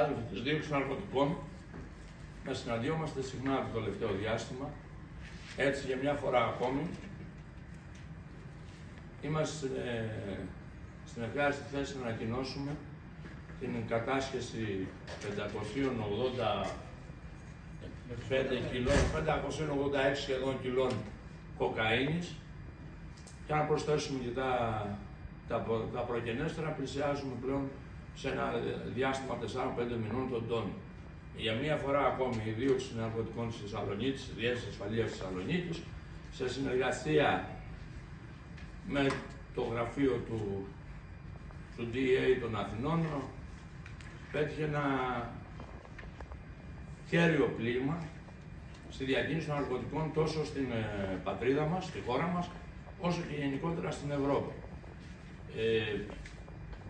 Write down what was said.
Συνάδελφοι της δίωξης ναρκωτικών να συναντιόμαστε συχνά το τελευταίο διάστημα. Έτσι για μια φορά ακόμη είμαστε ε, στην ευχάριστη θέση να ανακοινώσουμε την κατάσχεση 585 κιλών, 586 σχεδόν κιλών κοκαίνης και αν προσθέσουμε και τα, τα, τα προγενέστερα πλησιάζουμε πλέον σε ένα διάστημα 4-5 μηνών τον τόνο. Για μία φορά ακόμη η δίωξη ναρκωτικών της Θεσσαλονίκης, η Διεύθυνση Ασφαλείας της Θεσσαλονίκης, σε συνεργασία με το γραφείο του, του DA των Αθηνών, πέτυχε ένα χέριο πλήμα στη διακίνηση των ναρκωτικών τόσο στην ε, πατρίδα μας, στη χώρα μας, όσο και γενικότερα στην Ευρώπη. Ε,